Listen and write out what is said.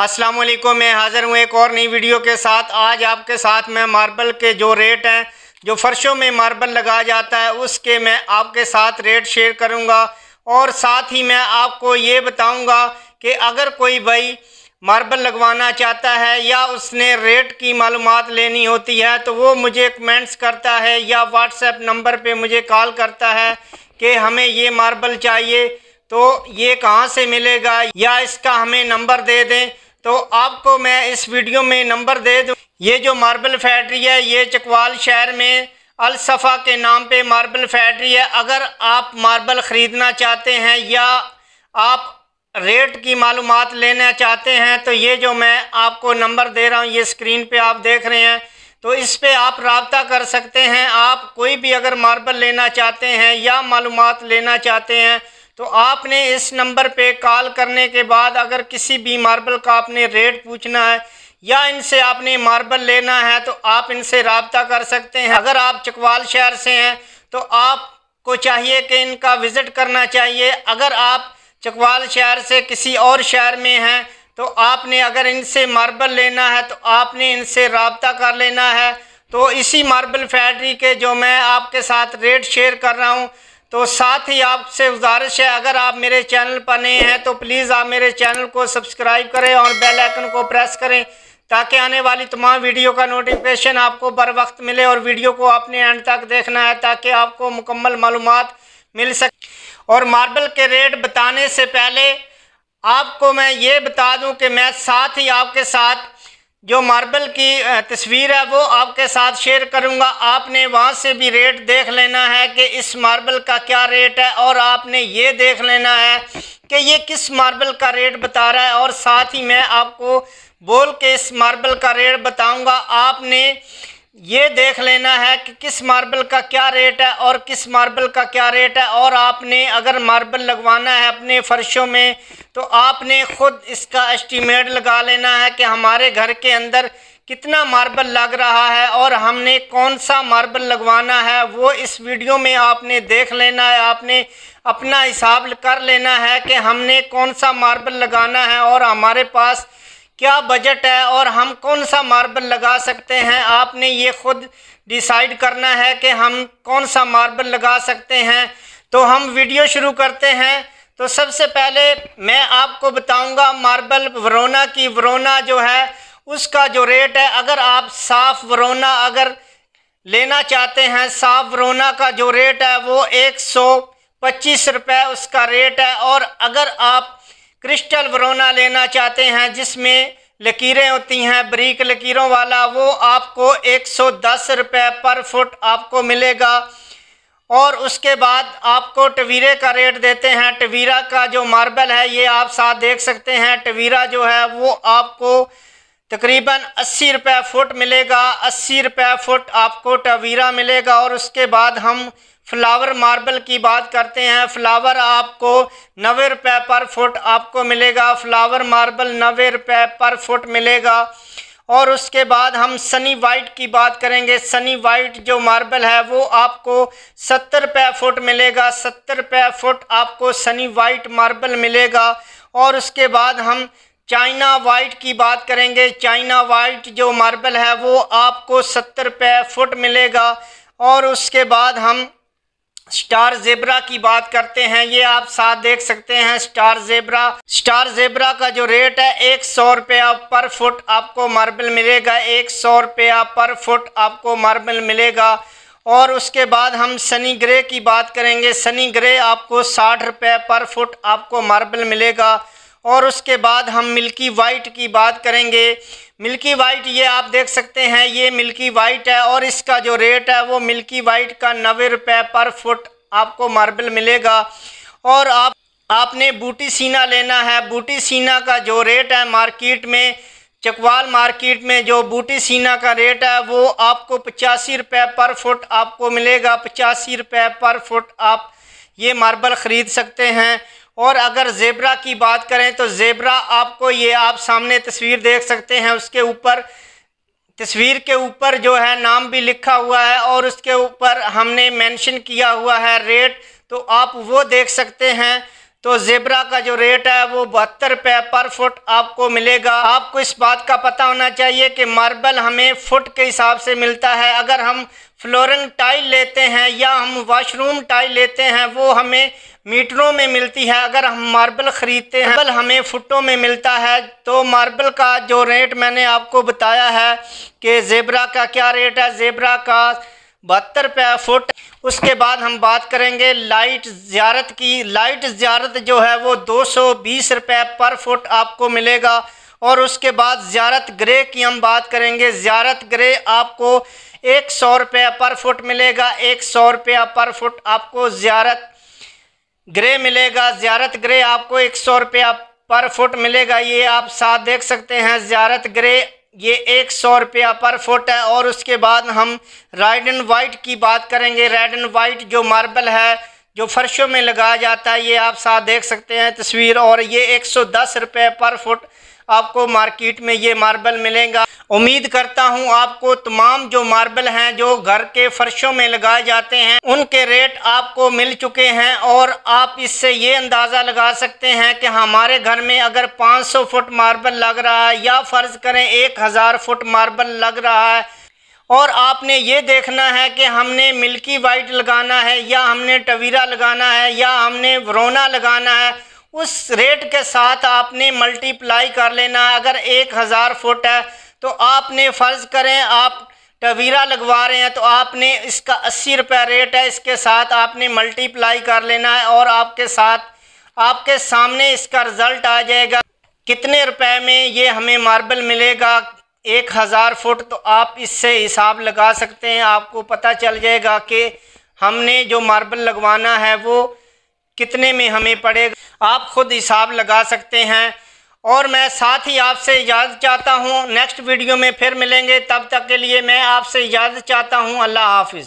अस्सलाम वालेकुम मैं हाज़िर हूँ एक और नई वीडियो के साथ। आज आपके साथ मैं मार्बल के जो रेट हैं, जो फर्शों में मार्बल लगाया जाता है, उसके मैं आपके साथ रेट शेयर करूँगा। और साथ ही मैं आपको ये बताऊँगा कि अगर कोई भाई मार्बल लगवाना चाहता है या उसने रेट की मालूम लेनी होती है तो वो मुझे कमेंट्स करता है या व्हाट्सएप नंबर पे मुझे कॉल करता है कि हमें ये मार्बल चाहिए तो ये कहाँ से मिलेगा या इसका हमें नंबर दे दें। तो आपको मैं इस वीडियो में नंबर दे दूँ। ये जो मार्बल फैक्ट्री है, ये चकवाल शहर में अलसफ़ा के नाम पे मार्बल फैक्ट्री है। अगर आप मार्बल ख़रीदना चाहते हैं या आप रेट की मालूम लेना चाहते हैं तो ये जो मैं आपको नंबर दे रहा हूँ, ये स्क्रीन पे आप देख रहे हैं। तो इस पे आप रबता कर सकते हैं। आप कोई भी अगर मार्बल लेना चाहते हैं या मालूम लेना चाहते हैं तो आपने इस नंबर पे कॉल करने के बाद अगर किसी भी मार्बल का आपने रेट पूछना है या इनसे आपने मार्बल लेना है तो आप इनसे रबता कर सकते हैं। अगर आप चकवाल शहर से हैं तो आपको चाहिए कि इनका विज़िट करना चाहिए। अगर आप चकवाल शहर से किसी और शहर में हैं तो आपने अगर इनसे मार्बल लेना है तो आपने इनसे रबता कर लेना है। तो इसी मार्बल फैक्ट्री के जो मैं आपके साथ रेट शेयर कर रहा हूँ तो साथ ही आपसे गुजारिश है, अगर आप मेरे चैनल पर नए हैं तो प्लीज़ आप मेरे चैनल को सब्सक्राइब करें और बेल आइकन को प्रेस करें, ताकि आने वाली तमाम वीडियो का नोटिफिकेशन आपको बर वक्त मिले और वीडियो को आपने एंड तक देखना है, ताकि आपको मुकम्मल मालूम मिल सके। और मार्बल के रेट बताने से पहले आपको मैं ये बता दूँ कि मैं साथ ही आपके साथ जो मार्बल की तस्वीर है, वो आपके साथ शेयर करूँगा। आपने वहाँ से भी रेट देख लेना है कि इस मार्बल का क्या रेट है, और आपने ये देख लेना है कि ये किस मार्बल का रेट बता रहा है, और साथ ही मैं आपको बोल के इस मार्बल का रेट बताऊँगा। आपने ये देख लेना है कि किस मार्बल का क्या रेट है और किस मार्बल का क्या रेट है और आपने अगर मार्बल लगवाना है अपने फर्शों में तो आपने ख़ुद इसका एस्टीमेट लगा लेना है कि हमारे घर के अंदर कितना मार्बल लग रहा है और हमने कौन सा मार्बल लगवाना है, वो इस वीडियो में आपने देख लेना है, आपने अपना हिसाब कर लेना है कि हमने कौन सा मार्बल लगाना है और हमारे पास क्या बजट है और हम कौन सा मार्बल लगा सकते हैं? आपने ये खुद डिसाइड करना है कि हम कौन सा मार्बल लगा सकते हैं। तो हम वीडियो शुरू करते हैं। तो सबसे पहले मैं आपको बताऊँगा मार्बल वरोना की। वरोना जो है, उसका जो रेट है, अगर आप साफ़ वरोना अगर लेना चाहते हैं, साफ़ वरोना का जो रेट है, वो एक सौ पच्चीस रुपये उसका रेट है। और अगर आप क्रिस्टल वरोना लेना चाहते हैं, जिसमें लकीरें होती हैं, बरीक लकीरों वाला, वो आपको एक सौ दस रुपये पर फुट आपको मिलेगा। और उसके बाद आपको टवीरे का रेट देते हैं। टवीरा का जो मार्बल है, ये आप साथ देख सकते हैं। टवीरा जो है, वो आपको तकरीबन अस्सी रुपये फुट मिलेगा। अस्सी रुपये फुट आपको टवीरा मिलेगा। और उसके बाद हम फ्लावर मार्बल की बात करते हैं। फ्लावर आपको नबे रुपये पर फुट आपको मिलेगा। फ्लावर मार्बल नबे रुपये पर फुट मिलेगा। और उसके बाद हम सनी वाइट की बात करेंगे। सनी वाइट जो मार्बल है, वो आपको सत्तर रुपये फुट मिलेगा। सत्तर रुपये फुट आपको सनी वाइट मार्बल मिलेगा। और उसके बाद हम चाइना वाइट की बात करेंगे। चाइना वाइट जो मार्बल है, वो आपको सत्तर रुपये फुट मिलेगा। और उसके बाद हम स्टार जेबरा की बात करते हैं, ये आप साथ देख सकते हैं, स्टार जेबरा। स्टार जेबरा का जो रेट है, एक सौ रुपया पर फुट आपको मार्बल मिलेगा, एक सौ रुपया पर फुट आपको मार्बल मिलेगा। और उसके बाद हम सनी ग्रे की बात करेंगे, सनी ग्रे आपको साठ रुपये पर फुट आपको मार्बल मिलेगा। और उसके बाद हम मिल्की वाइट की बात करेंगे मिल्की वाइट ये आप देख सकते हैं, ये मिल्की वाइट है और इसका जो रेट है वो मिल्की वाइट का नबे रुपये पर फुट आपको मार्बल मिलेगा। और आप, आपने बूटी सीना लेना है, बूटी सीना का जो रेट है मार्केट में, चकवाल मार्केट में जो बूटी सीना का रेट है वो आपको पचासी रुपये पर फुट आपको मिलेगा। पचासी रुपये पर फुट आप ये मार्बल ख़रीद सकते हैं। और अगर जेबरा की बात करें तो जेबरा आपको ये आप सामने तस्वीर देख सकते हैं, उसके ऊपर, तस्वीर के ऊपर जो है नाम भी लिखा हुआ है और उसके ऊपर हमने मेंशन किया हुआ है रेट तो आप वो देख सकते हैं। तो जेबरा का जो रेट है वो बहत्तर रुपये पर फुट आपको मिलेगा। आपको इस बात का पता होना चाहिए कि मार्बल हमें फुट के हिसाब से मिलता है। अगर हम फ्लोरिंग टाइल लेते हैं या हम वाशरूम टाइल लेते हैं, वो हमें मीटरों में मिलती है। अगर हम मार्बल ख़रीदते हैं, मार्बल हमें फुटों में मिलता है। तो मार्बल का जो रेट मैंने आपको बताया है कि जेबरा का क्या रेट है? जेबरा का बहत्तर रुपये फुट। उसके बाद हम बात करेंगे लाइट ज़्यारत की। लाइट ज़्यारत जो है वो दो सौ बीस रुपये पर फुट आपको मिलेगा। और उसके बाद ज़्यारत ग्रे की हम बात करेंगे। ज़्यारत ग्रे आपको एक सौ रुपये पर फुट मिलेगा। एक सौ रुपया पर फुट आपको ज़्यारत ग्रे मिलेगा, ज़्यारत ग्रे आपको एक सौ रुपया पर फुट मिलेगा, ये आप साथ देख सकते हैं, ज़्यारत ग्रे, ये एक सौ रुपया पर फुट है, और उसके बाद हम रेड एंड वाइट की बात करेंगे, रेड एंड वाइट जो मार्बल है, जो फर्शों में लगाया जाता है, ये आप साथ देख सकते हैं तस्वीर, और ये एक सौ दस रुपये पर फुट आपको मार्केट में ये मार्बल मिलेगा। उम्मीद करता हूँ आपको तमाम जो मार्बल हैं, जो घर के फर्शों में लगाए जाते हैं, उनके रेट आपको मिल चुके हैं और आप इससे ये अंदाज़ा लगा सकते हैं कि हमारे घर में अगर 500 फुट मार्बल लग रहा है या फ़र्ज़ करें एक हज़ार फुट मार्बल लग रहा है। और आपने ये देखना है कि हमने मिल्की वाइट लगाना है या हमने टवीरा लगाना है या हमने वरोना लगाना है, उस रेट के साथ आपने मल्टीप्लाई कर लेना अगर एक हज़ार फुट है तो आपने फ़र्ज़ करें, आप टवीरा लगवा रहे हैं तो आपने इसका अस्सी रुपये रेट है, इसके साथ आपने मल्टीप्लाई कर लेना है और आपके साथ, आपके सामने इसका रिज़ल्ट आ जाएगा। कितने रुपए में ये हमें मार्बल मिलेगा? एक हज़ार फुट तो आप इससे हिसाब लगा सकते हैं। आपको पता चल जाएगा कि हमने जो मार्बल लगवाना है, वो कितने में हमें पड़ेगा। आप खुद हिसाब लगा सकते हैं। और मैं साथ ही आपसे इजाज़त चाहता हूँ। नेक्स्ट वीडियो में फिर मिलेंगे। तब तक के लिए मैं आपसे इजाज़त चाहता हूँ। अल्लाह हाफिज़।